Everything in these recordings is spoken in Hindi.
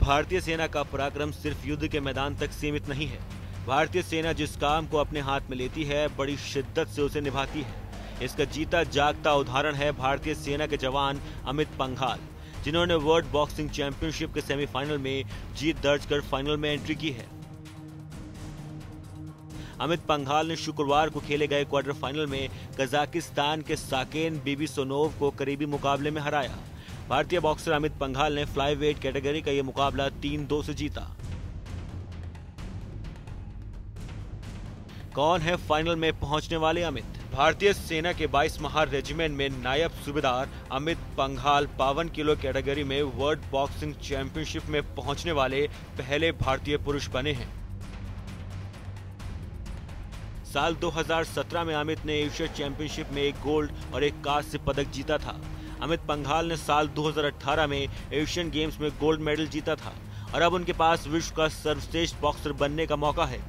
भारतीय सेना का पराक्रम सिर्फ़ युद्ध के मैदान तक सीमित नहीं है। भारतीय सेना जिस काम को अपने हाथ में लेती है, बड़ी शिद्दत से उसे निभाती है। इसका जीता जागता उदाहरण है भारतीय सेना के जवान अमित पंघाल, जिन्होंने वर्ल्ड बॉक्सिंग चैंपियनशिप के सेमीफाइनल में जीत दर्ज कर फाइनल में एंट्री की है। अमित पंघाल ने शुक्रवार को खेले गए क्वार्टर फाइनल में कजाकिस्तान के साकेन बीबी सोनोव को करीबी मुकाबले में हराया। भारतीय बॉक्सर अमित पंघाल ने फ्लाईवेट कैटेगरी का यह मुकाबला तीन दो से जीता। कौन है फाइनल में पहुँचने वाले अमित? भारतीय सेना के 22 महार रेजिमेंट में नायब सूबेदार अमित पंघाल पावन किलो कैटेगरी में वर्ल्ड बॉक्सिंग चैंपियनशिप में पहुँचने वाले पहले भारतीय पुरुष बने हैं। साल 2017 में अमित ने एशिया चैंपियनशिप में एक गोल्ड और एक कांस्य पदक जीता था। अमित पंघाल ने साल 2018 में एशियन गेम्स में गोल्ड मेडल जीता था और अब उनके पास विश्व का सर्वश्रेष्ठ बॉक्सर बनने का मौका है।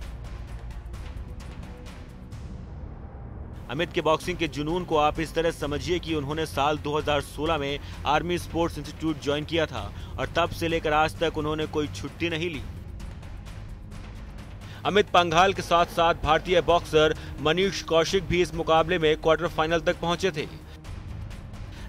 अमित के बॉक्सिंग के जुनून को आप इस तरह समझिए कि उन्होंने साल 2016 में आर्मी स्पोर्ट्स इंस्टीट्यूट ज्वाइन किया था और तब से लेकर आज तक उन्होंने कोई छुट्टी नहीं ली। अमित पंघाल के साथ साथ भारतीय बॉक्सर मनीष कौशिक भी इस मुकाबले में क्वार्टर फाइनल तक पहुँचे थे।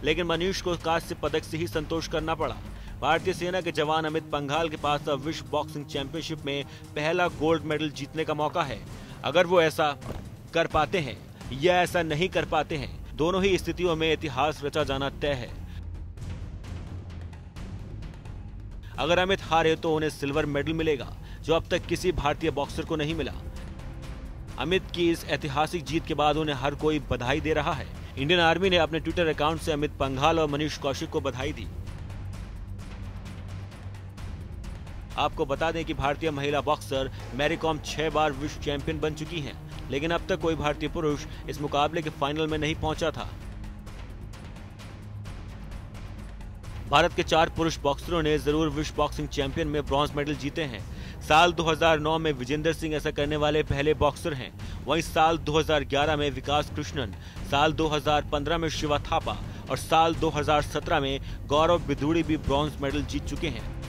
लेकिन मनीष को कांस्य पदक से ही संतोष करना पड़ा। भारतीय सेना के जवान अमित पंघाल के पास अब विश्व बॉक्सिंग चैंपियनशिप में पहला गोल्ड मेडल जीतने का मौका है। अगर वो ऐसा कर पाते हैं, या ऐसा नहीं कर पाते हैं, दोनों ही स्थितियों में इतिहास रचा जाना तय है। अगर अमित हारे तो उन्हें सिल्वर मेडल मिलेगा, जो अब तक किसी भारतीय बॉक्सर को नहीं मिला। अमित की इस ऐतिहासिक जीत के बाद उन्हें हर कोई बधाई दे रहा है। इंडियन आर्मी ने अपने ट्विटर अकाउंट से अमित पंघाल और मनीष कौशिक को बधाई दी। आपको बता दें कि भारतीय महिला बॉक्सर मैरीकॉम छह बार विश्व चैंपियन बन चुकी हैं, लेकिन अब तक कोई भारतीय पुरुष इस मुकाबले के फाइनल में नहीं पहुँचा था। भारत के चार पुरुष बॉक्सरों ने ज़रूर विश्व बॉक्सिंग चैंपियन में ब्रॉन्ज मेडल जीते हैं। साल 2009 में विजेंद्र सिंह ऐसा करने वाले पहले बॉक्सर हैं। वहीं साल 2011 में विकास कृष्णन, साल 2015 में शिवा थापा और साल 2017 में गौरव बिदुड़ी भी ब्रॉन्ज मेडल जीत चुके हैं।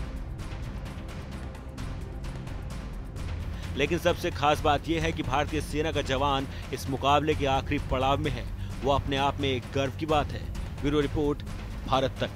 लेकिन सबसे खास बात यह है कि भारतीय सेना का जवान इस मुकाबले के आखिरी पड़ाव में है। वो अपने आप में एक गर्व की बात है। ब्यूरो रिपोर्ट, भारत तक।